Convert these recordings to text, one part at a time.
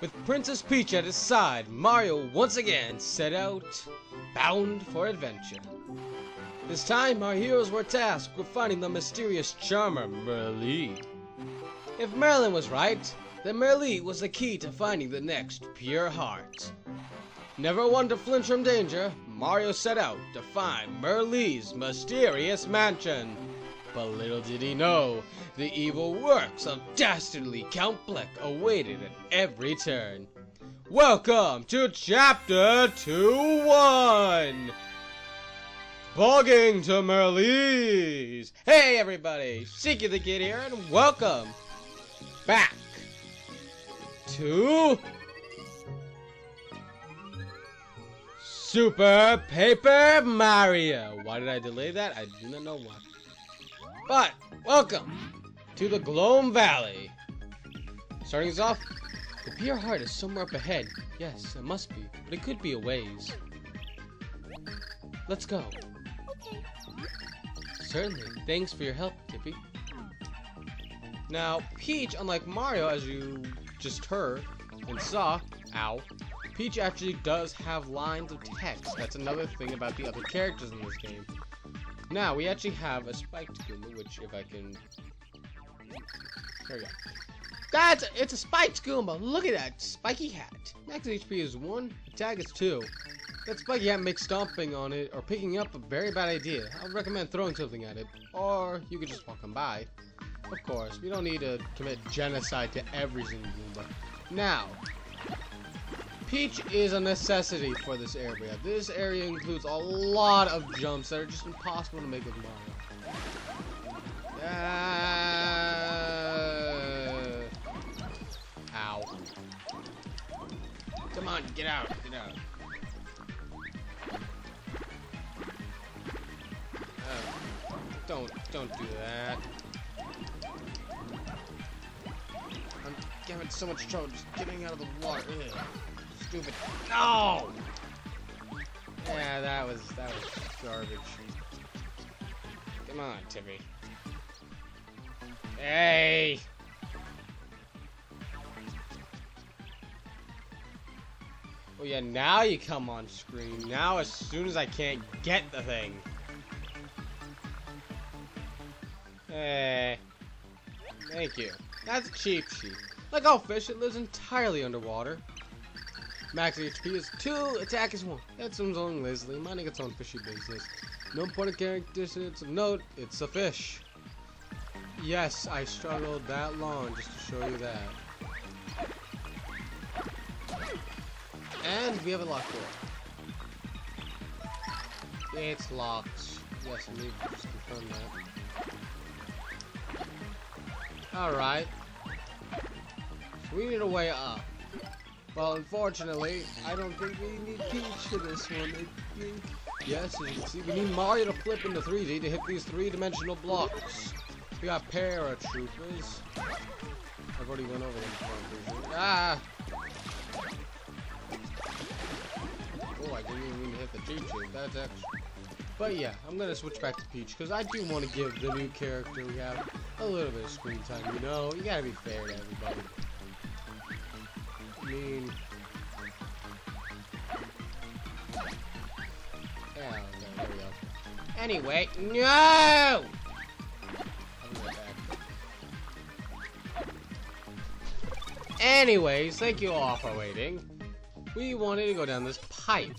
With Princess Peach at his side, Mario once again set out, bound for adventure. This time, our heroes were tasked with finding the mysterious charmer, Merlee. If Merlon was right, then Merlee was the key to finding the next pure heart. Never one to flinch from danger, Mario set out to find Merlee's mysterious mansion. But little did he know, the evil works of dastardly Count Bleck awaited at every turn. Welcome to Chapter 2-1! Bogging to Merlee's! Hey everybody, CQ the Kid here, and welcome back to Super Paper Mario. Why did I delay that? I do not know why. But, welcome to the Gloam Valley. Starting us off, the pure heart is somewhere up ahead. Yes, it must be, but it could be a ways. Let's go. Okay. Certainly. Thanks for your help, Tippy. Now, Peach, unlike Mario, as you just heard and saw, ow, Peach actually does have lines of text. That's another thing about the other characters in this game. Now, we actually have a spiked Goomba, which if I can... There we go. That's, it's a spiked Goomba. Look at that spiky hat. Max HP is 1, attack is 2. That spiky hat makes stomping on it or picking up a very bad idea. I would recommend throwing something at it, or you could just walk on by. Of course, we don't need to commit genocide to every single Goomba. Now, Peach is a necessity for this area. This area includes a lot of jumps that are just impossible to make with Mario. Uh, ow. Come on, get out, get out. Uh, don't, don't do that. I'm having so much trouble just getting out of the water. Ugh stupid. No! Yeah, that was that was garbage. Come on, Timmy. Hey! Oh yeah, now you come on screen. Now as soon as I can't get the thing. Hey. Thank you. That's Cheep Cheep. Like all fish, it lives entirely underwater. Max HP is 2, attack is 1. That swims along lazily, minding its own fishy business. No important characteristics of note, it's a fish. Yes, I struggled that long just to show you that. And we have a locked door. It's locked. Yes, let me just confirm that. Alright. So we need a way up. Well, unfortunately, I don't think we need Peach for this one. I think, yes, as you can see, we need Mario to flip into 3D to hit these three-dimensional blocks. We got paratroopers. I've already went over before, Ah! Oh, I didn't even hit the sheet. That's extra. But yeah, I'm gonna switch back to Peach because I do want to give the new character we have a little bit of screen time. You know, you gotta be fair to everybody mean... Yeah, okay, there we go. Anyway, no! Anyways, thank you all for waiting. We wanted to go down this pipe.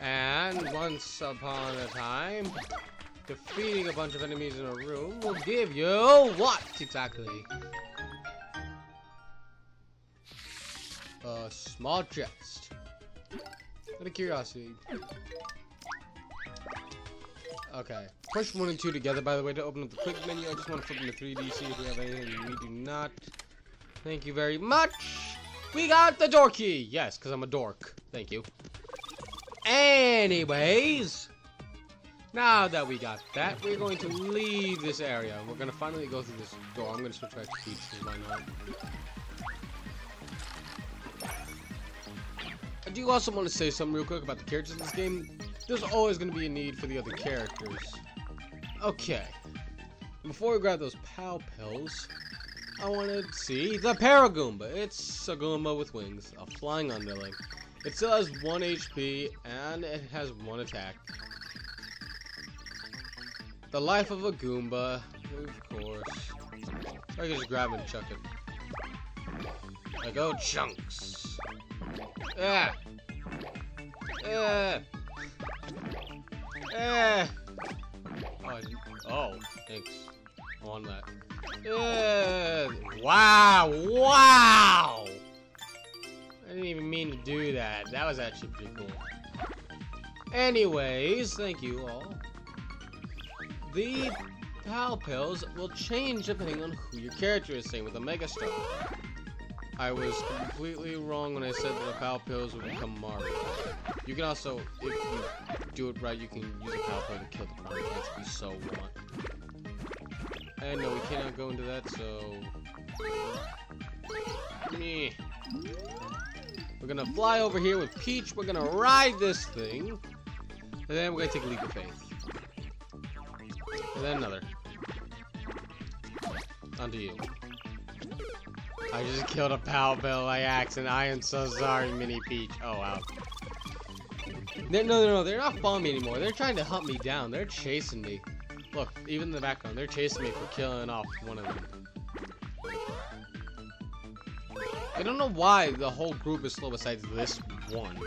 And once upon a time, defeating a bunch of enemies in a room will give you what exactly? A small chest. Out of curiosity. Okay. Push 1 and 2 together, by the way, to open up the quick menu. I just want to flip into 3D, see if we have anything. We do not. Thank you very much. We got the door key. Yes, because I'm a dork. Thank you. Anyways. Now that we got that, we're going to leave this area. We're going to finally go through this door. I'm going to switch back to Peach, why not? I do also want to say something real quick about the characters in this game. There's always going to be a need for the other characters. Okay. before we grab those Pal Pills, I wanted to see the Paragoomba. It's a Goomba with wings, a flying underling. It still has 1 HP, and it has 1 attack. The life of a Goomba, of course. I can just grab and chuck it. I go chunks. Ah! Ah! Ah! Oh, oh thanks. Want that. Uh, wow! Wow! I didn't even mean to do that. That was actually pretty cool. Anyways, thank you all. The PAL pills will change depending on who your character is, same with the Mega Star. I was completely wrong when I said that the PAL pills would become Mario. You can also, if you do it right, you can use a PAL pill to kill the Mario if you so want. And no, we cannot go into that, so... Meh. We're gonna fly over here with Peach, we're gonna ride this thing, and then we're gonna take a leap of faith. And then another. Onto you. I just killed a Pal Pill by accident. I am so sorry, Mini Peach. Oh, wow. No, no, no, they're not following me anymore. They're trying to hunt me down. They're chasing me. Look, even in the background, they're chasing me for killing off one of them. I don't know why the whole group is slow besides this one.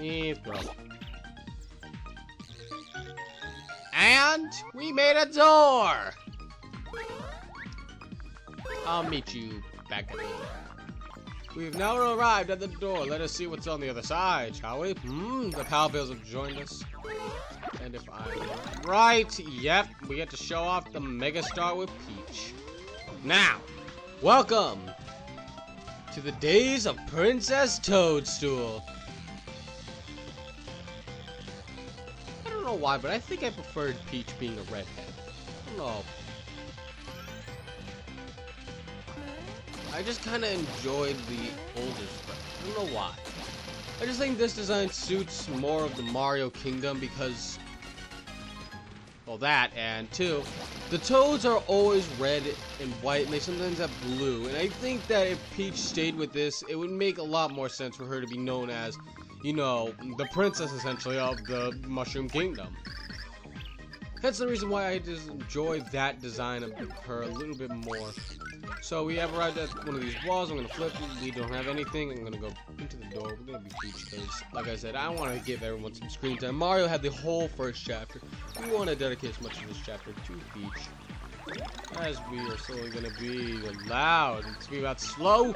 Eh, bro. And we made a door! I'll meet you back at the door. We've now arrived at the door. Let us see what's on the other side, shall we? Hmm, the Bills have joined us. And if I'm right, yep, we get to show off the Megastar with Peach. Now, welcome to the days of Princess Toadstool. Know why, but I think I preferred Peach being a redhead. I. I just kind of enjoyed the older stuff. I don't know why. I just think this design suits more of the Mario Kingdom because, well, that and two, the Toads are always red and white, and they sometimes have blue. And I think that if Peach stayed with this, it would make a lot more sense for her to be known as, you know, the princess essentially of the Mushroom Kingdom. That's the reason why I just enjoy that design of her a little bit more. So we have arrived at one of these walls. I'm gonna flip. We don't have anything. I'm gonna go into the door. We're gonna be Peach because, like I said, I want to give everyone some screen time. Mario had the whole first chapter. We want to dedicate as much of this chapter to Peach. As we are slowly gonna be loud. It's be about slow.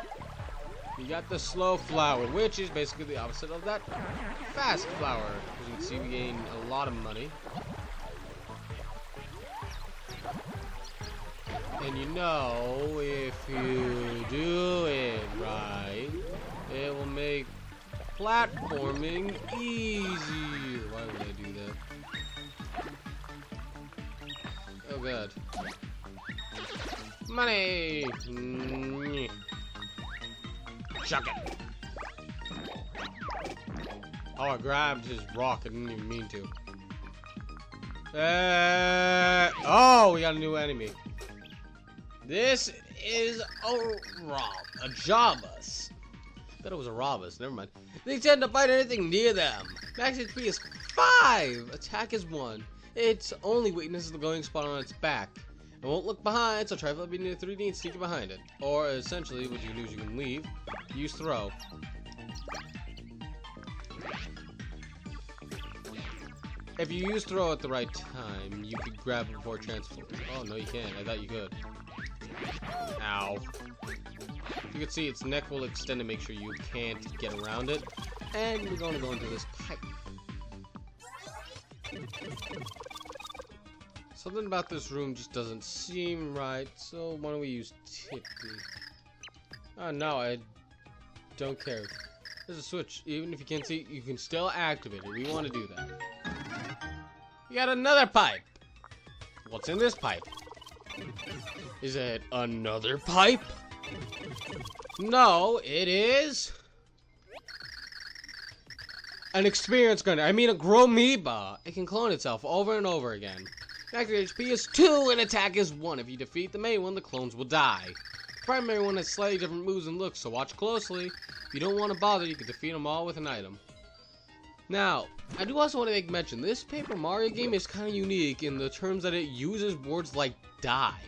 We got the slow flower, which is basically the opposite of that fast flower. As you can see, we gain a lot of money. And you know, if you do it right, it will make platforming easy. Why would I do that? Oh god. Money! Mm. Chuck it! Oh, I grabbed his rock. I didn't even mean to. Uh, oh, we got a new enemy. This is a Rob, a Jawbus. I thought it was a Robus, never mind. They tend to fight anything near them. Max HP is 5, attack is 1. Its only weakness is the glowing spot on its back. It won't look behind, so try flipping near 3D and sneaking behind it. Or essentially, what you can do is you can leave, use throw. If you use throw at the right time, you could grab it before transfer. Oh, no you can't. I thought you could. Ow. You can see its neck will extend to make sure you can't get around it. And we're going to go into this pipe. Something about this room just doesn't seem right, so why don't we use Tippy? Oh no, I don't care. There's a switch. Even if you can't see, you can still activate it. We want to do that. We got another pipe. What's in this pipe? Is it another pipe? No, it is... An experience gun. I mean a Growmeba. It can clone itself over and over again. Active HP is 2 and attack is 1. If you defeat the main one, the clones will die. Primary one has slightly different moves and looks, so watch closely. If you don't want to bother, you can defeat them all with an item. Now, I do also want to make mention, this Paper Mario game is kind of unique in the terms that it uses words like die.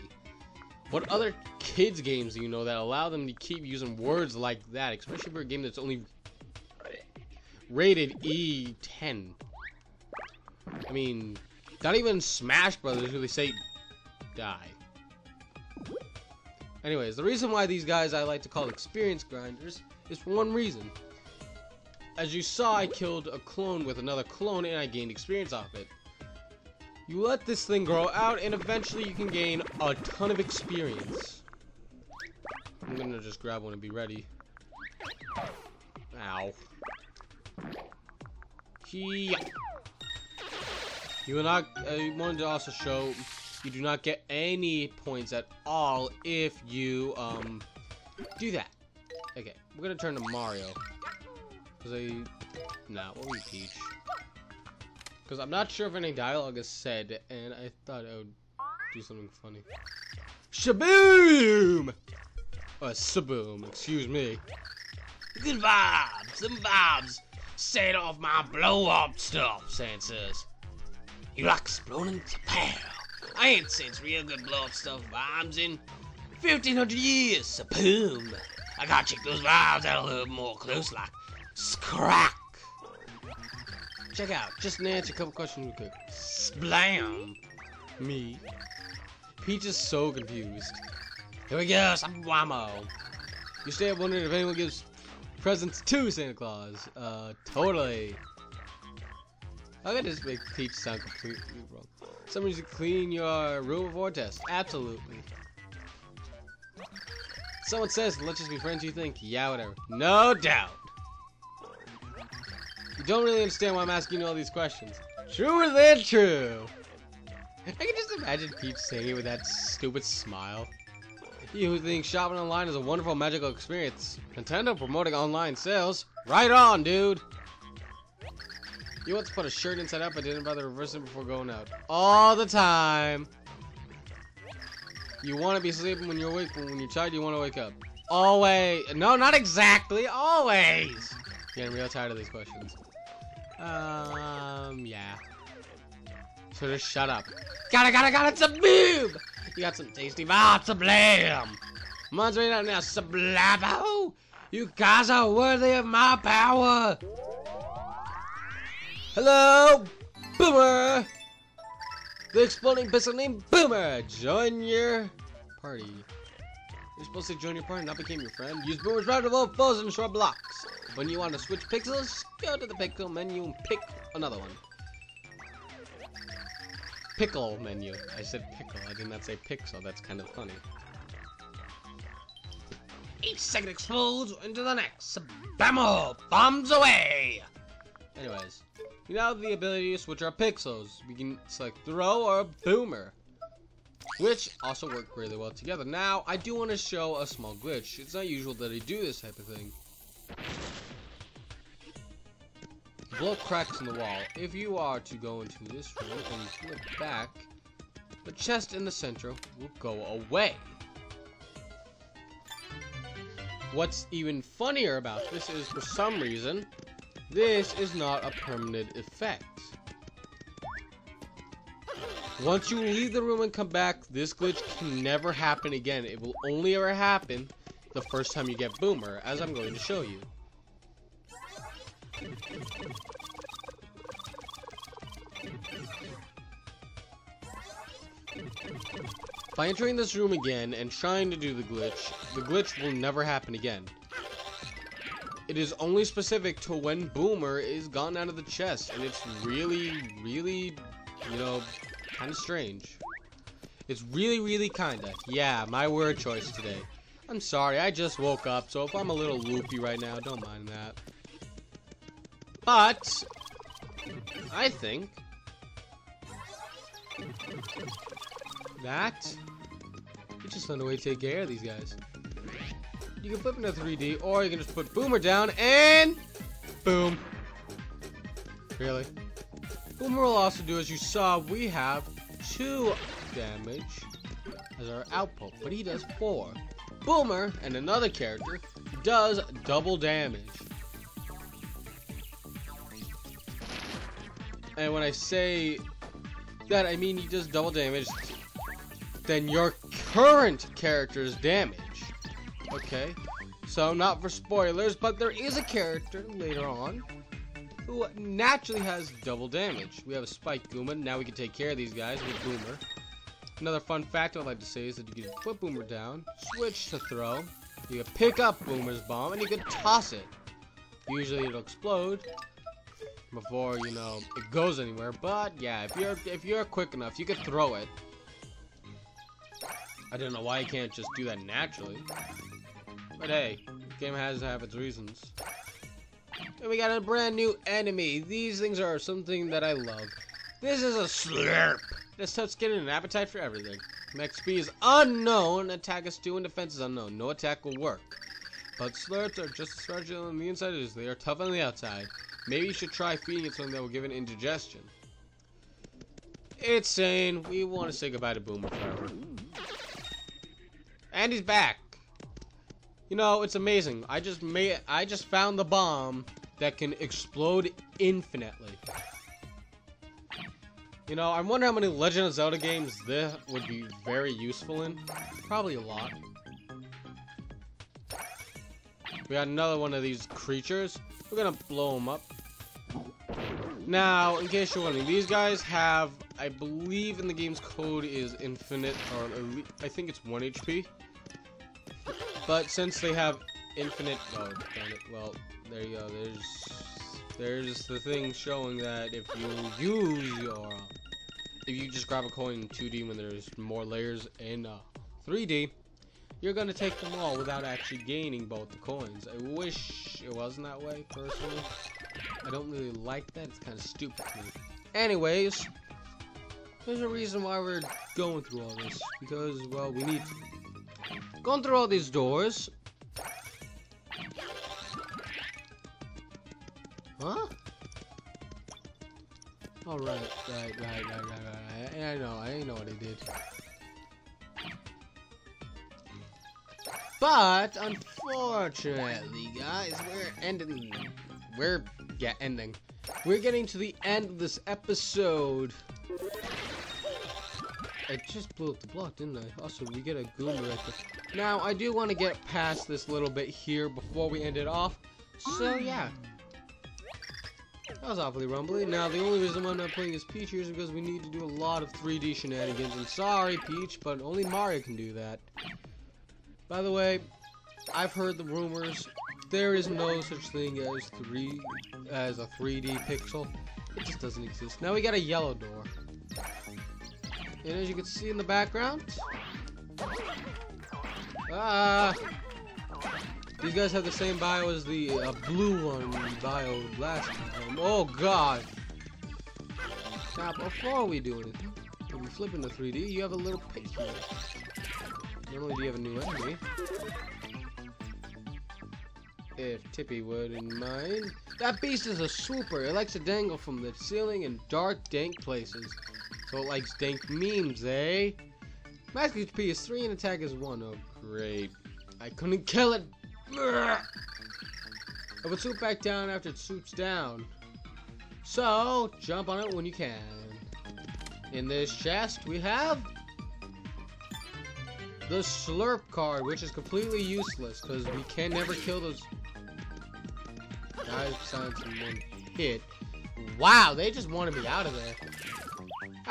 What other kids games do you know that allow them to keep using words like that, especially for a game that's only rated E10? I mean, not even Smash Brothers really say die. Anyways, the reason why these guys I like to call experience grinders is for one reason. As you saw, I killed a clone with another clone and I gained experience off it. You let this thing grow out and eventually you can gain a ton of experience. I'm gonna just grab one and be ready. Ow. He. You will not. I wanted to also show you do not get any points at all if you um do that. Okay, we're gonna turn to Mario. Cause I, nah, what you Peach? Cause I'm not sure if any dialogue is said, and I thought I would do something funny. Shaboom! Oh, Saboom, excuse me. Good vibes, some vibes. Set off my blow up stuff, Sans says. You like exploding? Pow. I ain't seen real good blow up stuff vibes in 1500 years, so boom. I gotta check those vibes out a little more close like. Scrack! Check out, just answer a couple questions real quick. Splam! Me. Peach is so confused. Here we go, some whammo. You stay up wondering if anyone gives presents to Santa Claus. Uh, totally. How can this make Peach sound completely wrong? Someone to clean your room before test. Absolutely. Someone says, let's just be friends, you think? Yeah, whatever. No doubt. You don't really understand why I'm asking you all these questions. True than true. I can just imagine Peach saying it with that stupid smile. You who think shopping online is a wonderful magical experience. Nintendo promoting online sales. Right on, dude. You want to put a shirt inside out but didn't bother reversing before going out. All the time. You want to be sleeping when you're awake, but when you're tired, you want to wake up. Always. No, not exactly. Always. Getting real tired of these questions. Um, yeah. So just shut up. Gotta, gotta, gotta, it's a boob! You got some tasty vibes, Sublime! Mine's right out now, Sublabo! You guys are worthy of my power! Hello, Boomer! The exploding pistol named Boomer! Join your party. You're supposed to join your party, not become your friend. Use Boomer's round of all foes and blocks. When you want to switch Pixls, go to the Pixl menu and pick another one. Pickle menu. I said pickle, I did not say Pixl. That's kind of funny. Each second explodes into the next. Bammo! Bombs away! Anyways, you now have the ability to switch our Pixls. We can select throw or boomer. Which also work really well together. Now, I do want to show a small glitch. It's not usual that I do this type of thing. Blow cracks in the wall. If you are to go into this room and flip back, the chest in the center will go away. What's even funnier about this is, for some reason, this is not a permanent effect. Once you leave the room and come back, this glitch can never happen again. It will only ever happen the first time you get Boomer, as I'm going to show you. By entering this room again and trying to do the glitch, the glitch will never happen again. It is only specific to when Boomer is gone out of the chest, and it's really, really, you know, kind of strange. It's really, really kinda. Yeah, my word choice today. I'm sorry, I just woke up, so if I'm a little loopy right now, don't mind that. But, I think that you just found a way to take care of these guys. You can flip into 3D, or you can just put Boomer down and boom. Really? Boomer will also do, as you saw, we have 2 damage as our output, but he does 4. Boomer, and another character, does double damage. And when I say that, I mean he does double damage than your current character's damage. Okay? So, not for spoilers, but there is a character later on who naturally has double damage. We have a Spike Goomba, now we can take care of these guys with Boomer. Another fun fact I'd like to say is that you can put Boomer down, switch to throw, you can pick up Boomer's bomb, and you can toss it. Usually it'll explode before, you know, it goes anywhere, but yeah, if you're if you're quick enough, you can throw it. I don't know why you can't just do that naturally. But hey, game has to have its reasons. And we got a brand new enemy. These things are something that I love. This is a slurp. This touch getting an appetite for everything. Max speed is unknown, attack is 2, and defense is unknown. No attack will work. But slurps are just as fragile on the inside as they are tough on the outside. Maybe you should try feeding it something that will give it indigestion. It's saying we want to say goodbye to Boomer forever. And he's back. You know, it's amazing. I just made I just found the bomb that can explode infinitely. You know, I'm wondering how many Legend of Zelda games this would be very useful in. Probably a lot. We got another one of these creatures. We're gonna blow them up. Now, in case you're wondering, these guys have, I believe in the game's code is infinite, or I think it's 1 HP. But since they have infinite, oh, well, there you go, there's, there's the thing showing that if you use your, if you just grab a coin in 2D when there's more layers in uh, 3D, you're gonna take them all without actually gaining both the coins. I wish it wasn't that way, personally. I don't really like that, it's kind of stupid. Anyways, there's a reason why we're going through all this, because, well, we need to. Going through all these doors. Huh? All right, right, right, right, right, right. I, I know, I know what he did. But unfortunately, guys, we're ending. We're yeah ending. We're getting to the end of this episode. I just blew up the block, didn't I? Also, we get a Goomba right there. Now, I do want to get past this little bit here before we end it off. So, yeah. That was awfully rumbly. Now, the only reason why I'm not playing as Peach here is because we need to do a lot of 3D shenanigans. And sorry, Peach, but only Mario can do that. By the way, I've heard the rumors. There is no such thing as three as a 3D Pixl. It just doesn't exist. Now we got a yellow door. And as you can see in the background, ah, these guys have the same bio as the uh, blue one bio last time. Oh god! Now before we do anything, when you flip into 3D, you have a little pick here. Not only do you have a new enemy, if Tippy wouldn't mind. That beast is a swooper. It likes to dangle from the ceiling in dark, dank places. So it likes dank memes, eh? Max HP is 3 and attack is 1. Oh, great. I couldn't kill it. I would swoop back down after it swoops down. So, jump on it when you can. In this chest, we have the slurp card, which is completely useless because we can never kill those guys in one hit. Wow, they just wanted me out of there.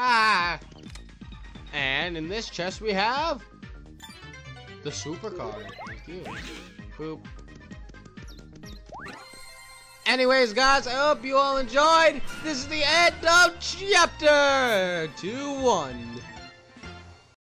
Ah! And in this chest we have the super card. Thank you. Boop. Anyways, guys, I hope you all enjoyed. This is the end of chapter 2-1.